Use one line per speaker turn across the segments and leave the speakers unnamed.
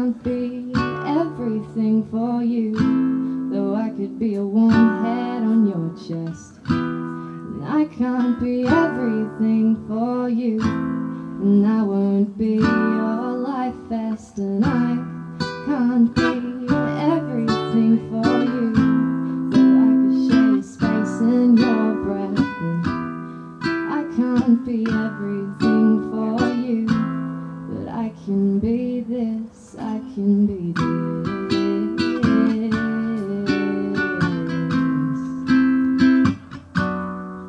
can't be everything for you Though I could be a warm head on your chest. And I can't be everything for you And I won't be your life vest And I can't be everything for you Though I could share space in your breath. And I can't be everything for you But I can be this. I can be this.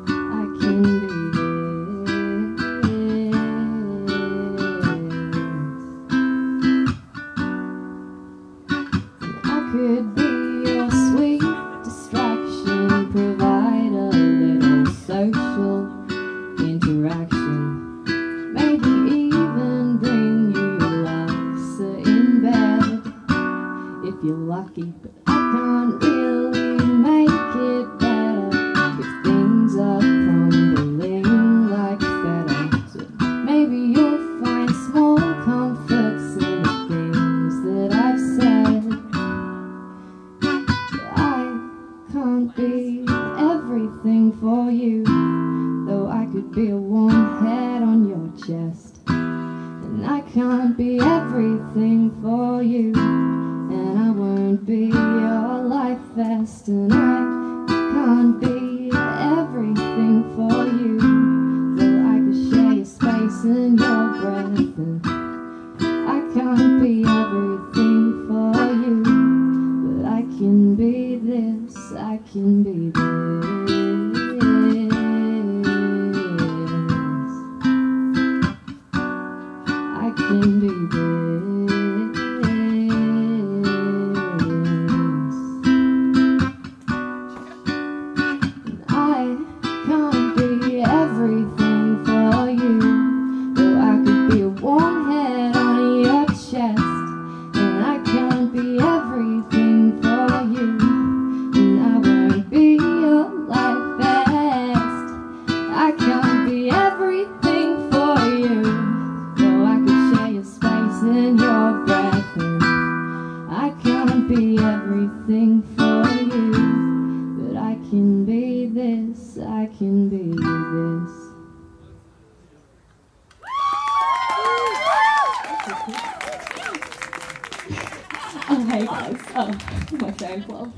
I can be this. I could Be a warm head on your chest. And I can't be everything for you. And I won't be your life vest. And I can't be everything for you. Though I could share your space and your breath. And I can't be everything for you. But I can be this, I can be this. I can this, I can be this.
Oh, hey guys. Oh, my fan club.